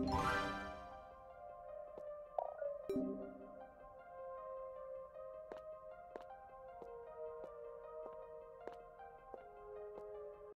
you